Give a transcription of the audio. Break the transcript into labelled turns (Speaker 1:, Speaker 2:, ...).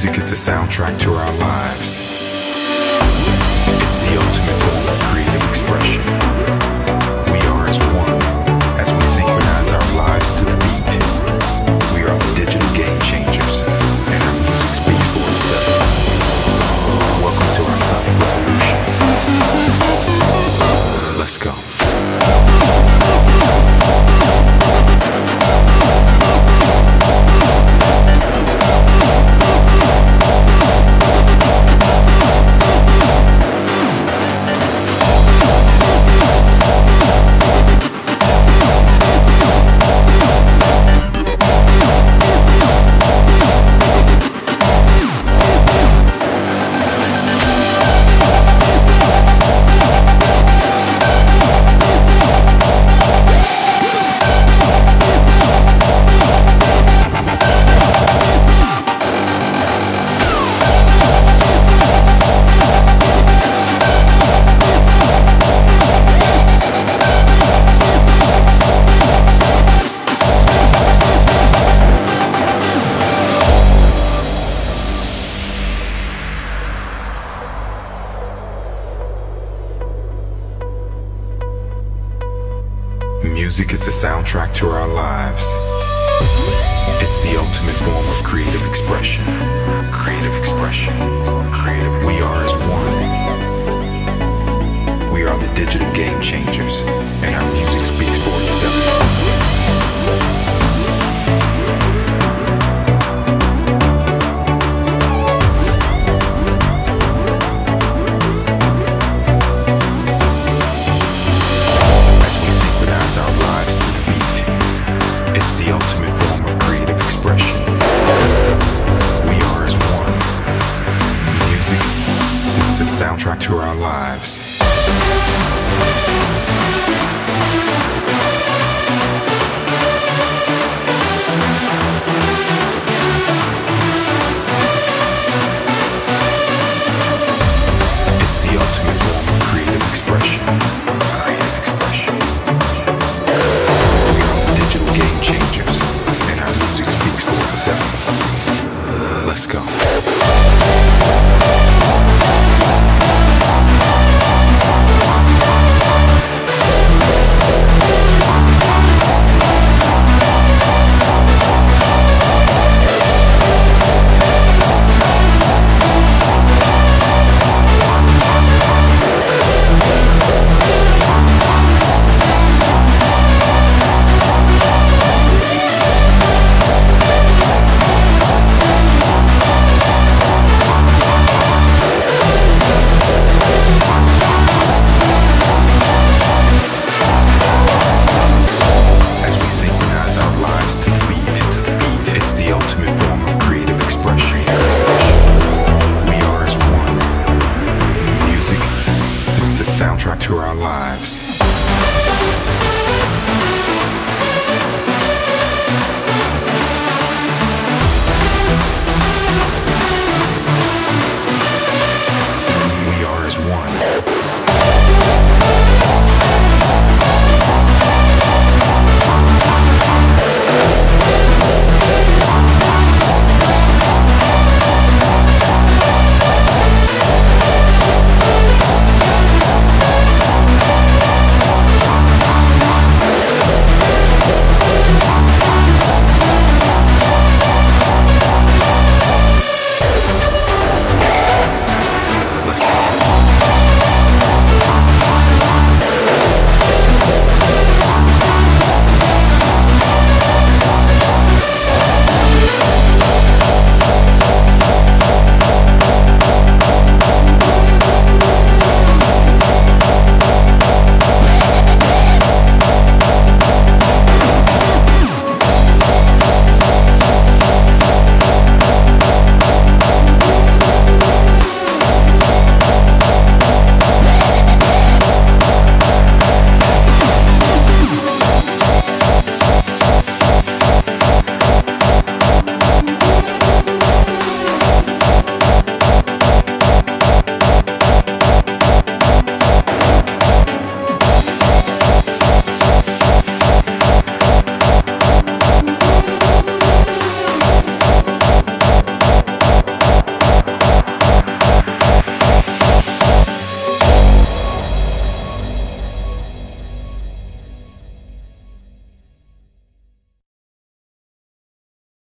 Speaker 1: Music is the soundtrack to our lives. It's the ultimate form of creative expression. We are as one as we synchronize our lives to the beat. We are the digital game changers, and our music speaks for itself. Welcome to our sonic revolution. Let's go. Soundtrack to our lives. It's the ultimate form of creative expression. Creative expression. Creative. We are as one. into our lives. It's the ultimate form of creative expression. Creative expression. We are digital game changers, and our music speaks for itself. Let's go.